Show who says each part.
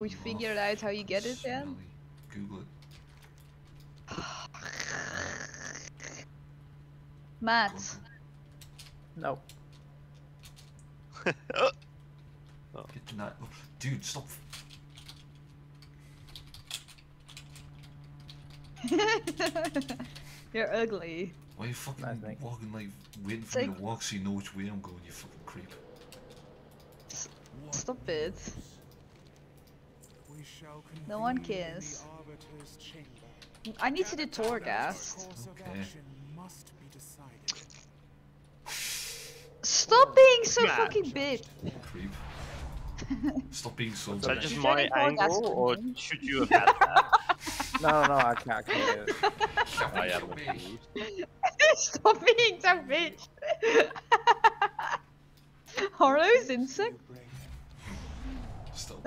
Speaker 1: We figured out how you get it then?
Speaker 2: Google it.
Speaker 1: Matt.
Speaker 3: No.
Speaker 2: Get the night. Oh, dude, stop.
Speaker 1: You're ugly.
Speaker 2: Why are you fucking
Speaker 3: Nice,
Speaker 2: walking like waiting for me to walk so you know which way I'm going, you fucking creep.
Speaker 1: Stop it.
Speaker 4: We shall
Speaker 1: No one cares.
Speaker 4: the Arbiter's chamber.
Speaker 1: I need to do
Speaker 4: The
Speaker 1: Torghast.
Speaker 2: Okay.
Speaker 4: action must be decided.
Speaker 1: Stop being so
Speaker 5: Matt.
Speaker 1: fucking bitch.
Speaker 2: Creep. Stop being so
Speaker 5: Is that just my angle, or should you have had that?
Speaker 3: No, no, I can't. I it.
Speaker 5: I am.
Speaker 1: Stop being so bitch. Are those insects?
Speaker 2: Stop.